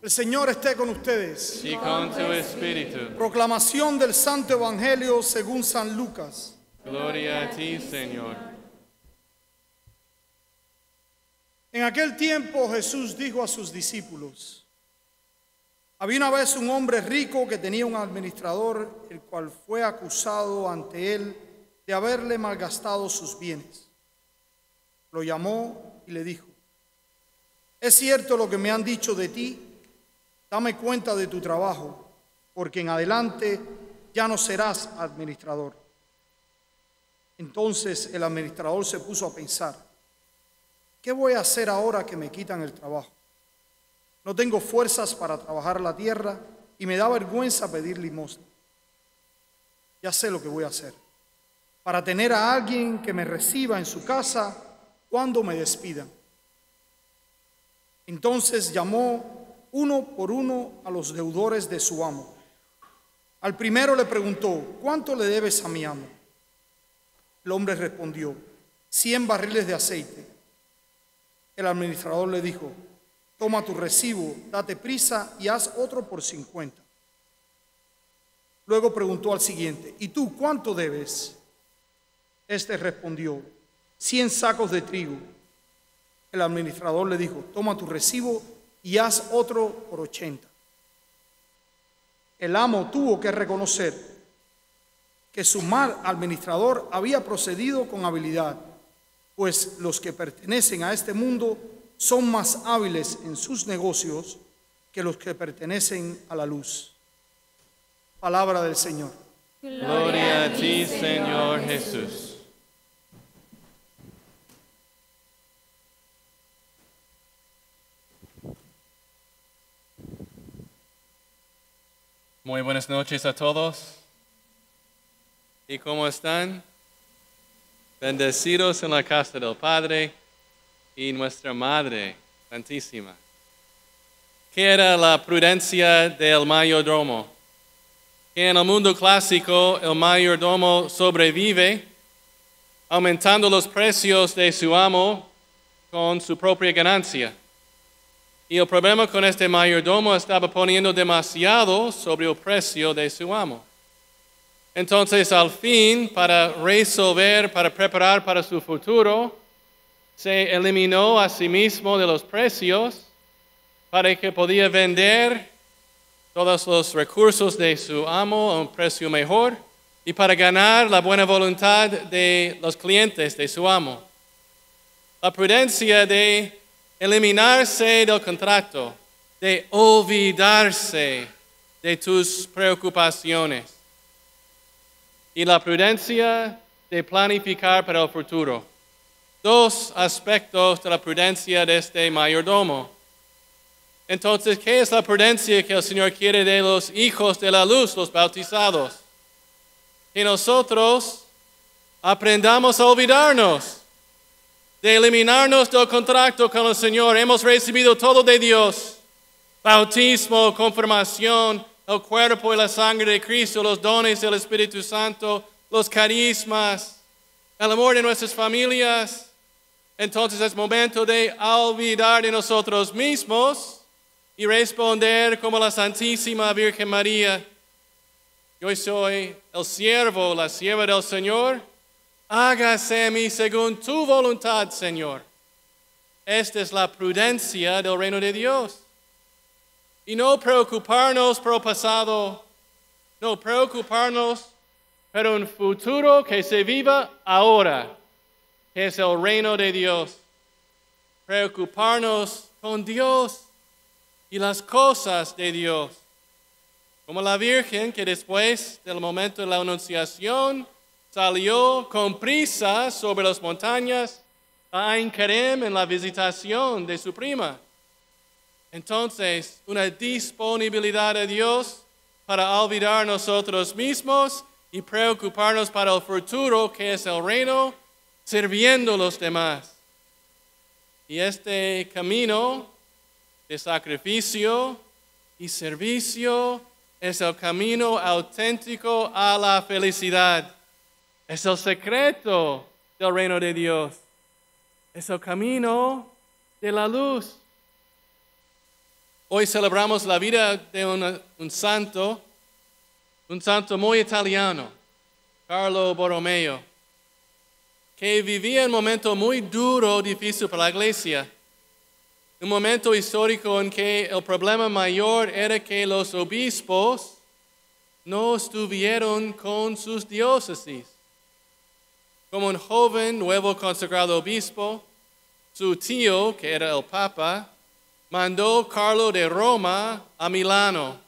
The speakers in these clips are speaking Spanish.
El Señor esté con ustedes. y con tu espíritu. Proclamación del Santo Evangelio según San Lucas. Gloria a ti, Señor. En aquel tiempo Jesús dijo a sus discípulos, había una vez un hombre rico que tenía un administrador, el cual fue acusado ante él de haberle malgastado sus bienes. Lo llamó y le dijo, es cierto lo que me han dicho de ti, dame cuenta de tu trabajo, porque en adelante ya no serás administrador. Entonces el administrador se puso a pensar, ¿qué voy a hacer ahora que me quitan el trabajo? No tengo fuerzas para trabajar la tierra y me da vergüenza pedir limosna. Ya sé lo que voy a hacer. Para tener a alguien que me reciba en su casa cuando me despidan. Entonces llamó uno por uno a los deudores de su amo. Al primero le preguntó, ¿cuánto le debes a mi amo? El hombre respondió, cien barriles de aceite. El administrador le dijo, toma tu recibo, date prisa y haz otro por cincuenta. Luego preguntó al siguiente, ¿y tú cuánto debes? Este respondió, cien sacos de trigo. El administrador le dijo, toma tu recibo y haz otro por ochenta. El amo tuvo que reconocer que su mal administrador había procedido con habilidad, pues los que pertenecen a este mundo son más hábiles en sus negocios que los que pertenecen a la luz. Palabra del Señor. Gloria a ti, Señor Jesús. Muy buenas noches a todos. ¿Y cómo están? Bendecidos en la casa del Padre y nuestra Madre Santísima. ¿Qué era la prudencia del mayordomo? Que en el mundo clásico el mayordomo sobrevive aumentando los precios de su amo con su propia ganancia. Y el problema con este mayordomo estaba poniendo demasiado sobre el precio de su amo. Entonces, al fin, para resolver, para preparar para su futuro, se eliminó a sí mismo de los precios para que podía vender todos los recursos de su amo a un precio mejor y para ganar la buena voluntad de los clientes de su amo. La prudencia de eliminarse del contrato, de olvidarse de tus preocupaciones y la prudencia de planificar para el futuro. Dos aspectos de la prudencia de este mayordomo. Entonces, ¿qué es la prudencia que el Señor quiere de los hijos de la luz, los bautizados? Que nosotros aprendamos a olvidarnos, de eliminarnos del contrato con el Señor. Hemos recibido todo de Dios. Bautismo, confirmación, el cuerpo y la sangre de Cristo, los dones del Espíritu Santo, los carismas, el amor de nuestras familias. Entonces es momento de olvidar de nosotros mismos y responder como la Santísima Virgen María. Yo soy el siervo, la sierva del Señor. Hágase a mí según tu voluntad, Señor. Esta es la prudencia del reino de Dios. Y no preocuparnos por el pasado, no preocuparnos por un futuro que se viva ahora, que es el reino de Dios. Preocuparnos con Dios y las cosas de Dios. Como la Virgen que después del momento de la anunciación salió con prisa sobre las montañas a Ain en la visitación de su prima. Entonces, una disponibilidad de Dios para olvidar nosotros mismos y preocuparnos para el futuro que es el reino, sirviendo a los demás. Y este camino de sacrificio y servicio es el camino auténtico a la felicidad. Es el secreto del reino de Dios. Es el camino de la luz. Hoy celebramos la vida de un santo, un santo muy italiano, Carlo Borromeo, que vivía un momento muy duro, difícil para la iglesia. Un momento histórico en que el problema mayor era que los obispos no estuvieron con sus diócesis. Como un joven nuevo consagrado obispo, su tío, que era el Papa, mandó Carlo de Roma a Milano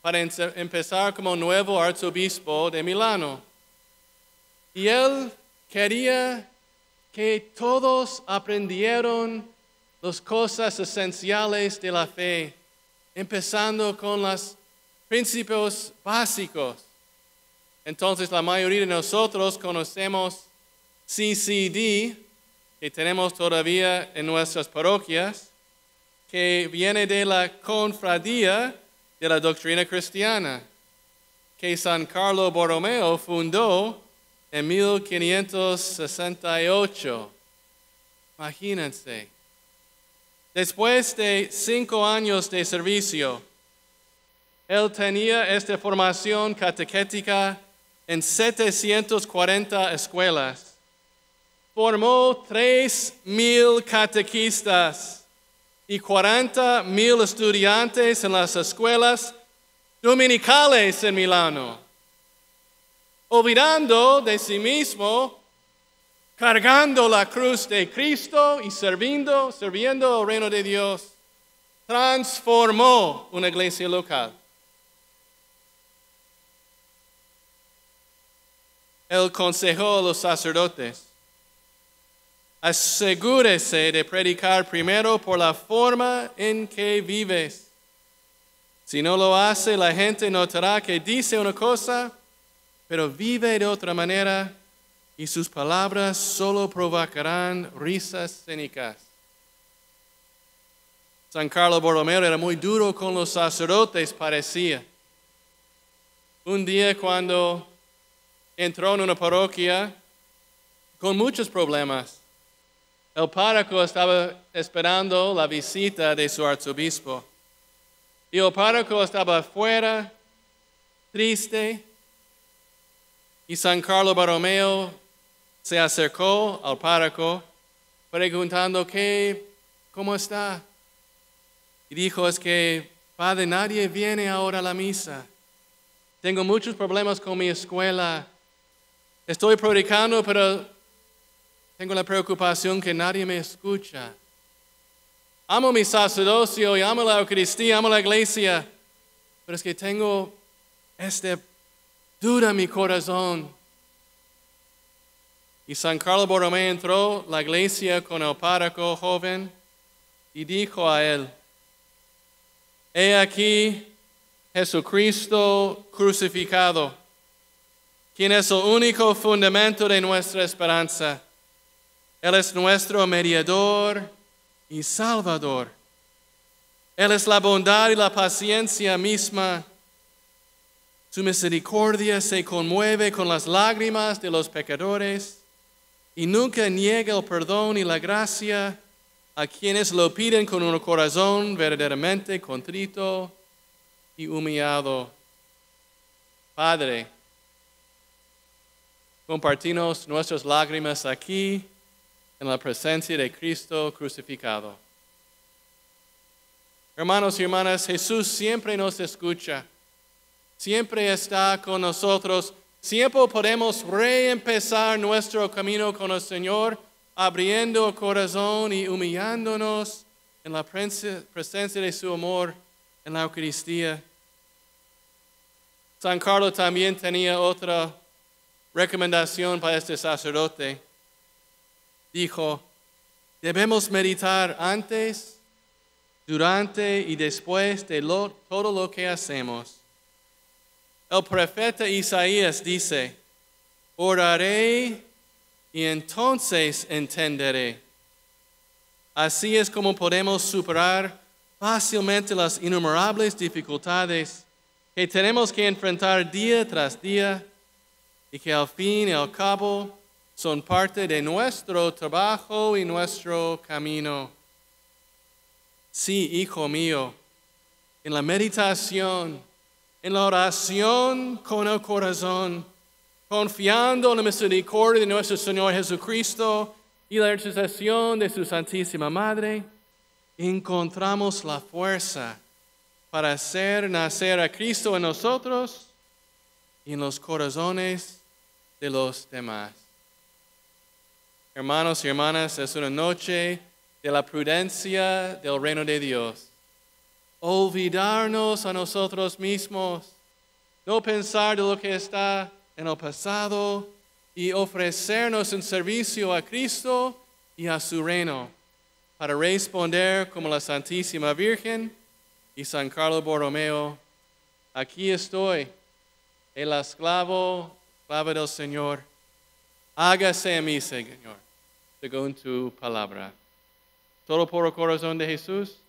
para empezar como nuevo arzobispo de Milano. Y él quería que todos aprendieran las cosas esenciales de la fe, empezando con los principios básicos. Entonces la mayoría de nosotros conocemos CCD, que tenemos todavía en nuestras parroquias, que viene de la confradía de la doctrina cristiana, que San Carlo Borromeo fundó en 1568. Imagínense. Después de cinco años de servicio, él tenía esta formación catequética en 740 escuelas. Formó 3.000 catequistas y 40.000 estudiantes en las escuelas dominicales en Milano. Olvidando de sí mismo, cargando la cruz de Cristo y sirviendo, sirviendo al reino de Dios, transformó una iglesia local. Él consejó a los sacerdotes, asegúrese de predicar primero por la forma en que vives. Si no lo hace, la gente notará que dice una cosa, pero vive de otra manera y sus palabras solo provocarán risas cínicas. San Carlo Borromeo era muy duro con los sacerdotes, parecía. Un día cuando entró en una parroquia con muchos problemas, el párroco estaba esperando la visita de su arzobispo. Y el párroco estaba afuera, triste, y San Carlo Borromeo se acercó al párroco preguntando que, ¿cómo está? Y dijo, es que, Padre, nadie viene ahora a la misa. Tengo muchos problemas con mi escuela. Estoy predicando, pero tengo la preocupación que nadie me escucha. Amo mi sacerdocio y amo la Eucaristía, amo la iglesia, pero es que tengo esta duda en mi corazón. Y San Carlos Borromeo entró la iglesia con el párroco joven y dijo a él, He aquí Jesucristo crucificado, quien es el único fundamento de nuestra esperanza. Él es nuestro mediador y salvador. Él es la bondad y la paciencia misma. Su misericordia se conmueve con las lágrimas de los pecadores y nunca niega el perdón y la gracia a quienes lo piden con un corazón verdaderamente contrito y humillado. Padre, compartimos nuestras lágrimas aquí en la presencia de Cristo crucificado. Hermanos y hermanas, Jesús siempre nos escucha, siempre está con nosotros, siempre podemos reempezar nuestro camino con el Señor, abriendo corazón y humillándonos en la presen- presencia de su amor en la Eucaristía. San Carlos también tenía otra recomendación para este sacerdote. Dijo, debemos meditar antes, durante y después de lo- todo lo que hacemos. El profeta Isaías dice, oraré y entonces entenderé. Así es como podemos superar fácilmente las innumerables dificultades que tenemos que enfrentar día tras día y que al fin y al cabo son parte de nuestro trabajo y nuestro camino. Sí, hijo mío, en la meditación, en la oración con el corazón, confiando en la misericordia de nuestro Señor Jesucristo y la intercesión de su Santísima Madre, encontramos la fuerza para hacer nacer a Cristo en nosotros y en los corazones de los demás. Hermanos y hermanas, es una noche de la prudencia del reino de Dios. Olvidarnos a nosotros mismos, no pensar de lo que está en el pasado y ofrecernos en servicio a Cristo y a su reino para responder como la Santísima Virgen y San Carlos Borromeo. Aquí estoy, el esclavo, esclavo del Señor. Hágase a mí, Señor, según tu palabra. Todo por el corazón de Jesús.